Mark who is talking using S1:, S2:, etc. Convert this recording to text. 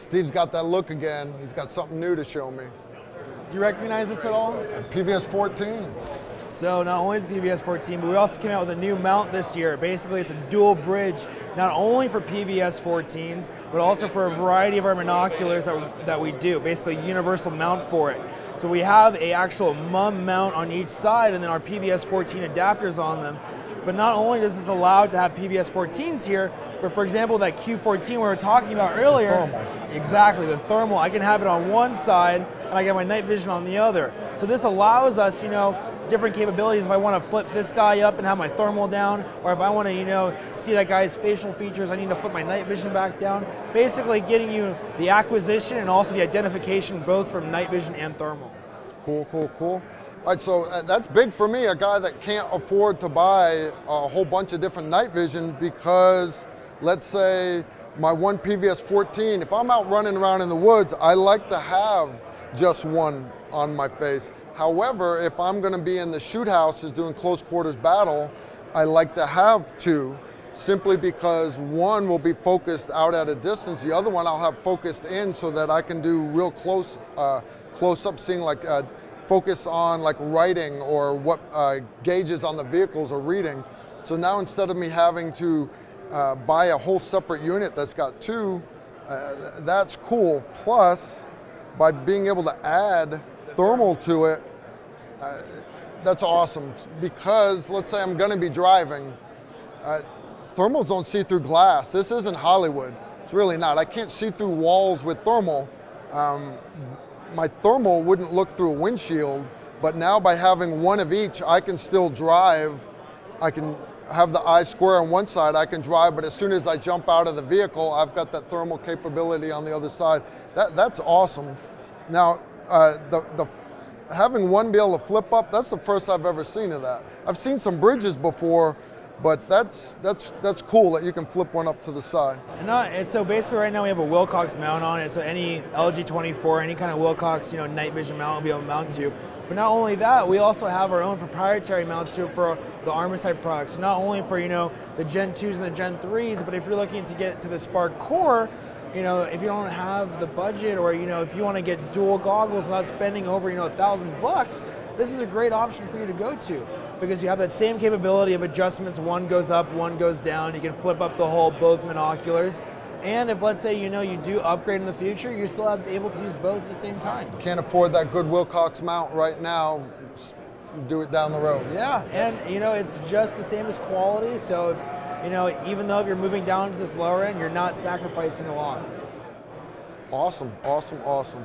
S1: Steve's got that look again. He's got something new to show me.
S2: Do you recognize this at all?
S1: PVS 14.
S2: So not only is PVS 14, but we also came out with a new mount this year. Basically, it's a dual bridge, not only for PVS 14s, but also for a variety of our binoculars that, that we do. Basically, universal mount for it. So we have a actual mum mount on each side, and then our PVS 14 adapters on them. But not only does this allow to have PVS 14s here, but for example, that Q14 we were talking about earlier,
S1: Thermal.
S2: exactly the thermal, I can have it on one side and I get my night vision on the other. So this allows us, you know, different capabilities. If I want to flip this guy up and have my thermal down, or if I want to, you know, see that guy's facial features, I need to flip my night vision back down. Basically, getting you the acquisition and also the identification both from night vision and thermal.
S1: Cool, cool, cool. All right, so uh, that's big for me, a guy that can't afford to buy a whole bunch of different night vision because, let's say, my one PVS 14, if I'm out running around in the woods, I like to have just one on my face. However, if I'm gonna be in the shoot houses doing close quarters battle, I like to have two simply because one will be focused out at a distance, the other one I'll have focused in so that I can do real close, uh, close up seeing like uh, focus on like writing or what uh, gauges on the vehicles are reading. So now instead of me having to uh, buy a whole separate unit that's got two, uh, that's cool. Plus, by being able to add thermal to it, uh, that's awesome. Because let's say I'm going to be driving, uh, thermals don't see through glass. This isn't Hollywood. It's really not. I can't see through walls with thermal. Um, my thermal wouldn't look through a windshield, but now by having one of each, I can still drive. I can have the eye square on one side, I can drive, but as soon as I jump out of the vehicle, I've got that thermal capability on the other side. That, that's awesome. Now, uh, the, the having one be able to flip up, that's the first I've ever seen of that. I've seen some bridges before, but that's that's that's cool that you can flip one up to the side.
S2: And, not, and so basically right now we have a Wilcox mount on it, so any LG 24, any kind of Wilcox, you know, night vision mount will be able to mount to. But not only that, we also have our own proprietary mounts to for the Armasight products. Not only for, you know, the Gen 2s and the Gen 3s, but if you're looking to get to the Spark Core, you know, if you don't have the budget or, you know, if you want to get dual goggles without spending over, you know, a thousand bucks, this is a great option for you to go to because you have that same capability of adjustments. One goes up, one goes down. You can flip up the whole both binoculars. And if let's say you know you do upgrade in the future, you're still able to use both at the same time.
S1: Can't afford that good Wilcox mount right now. Do it down the road.
S2: Yeah, and you know it's just the same as quality. So if you know, even though if you're moving down to this lower end, you're not sacrificing a lot.
S1: Awesome, awesome, awesome.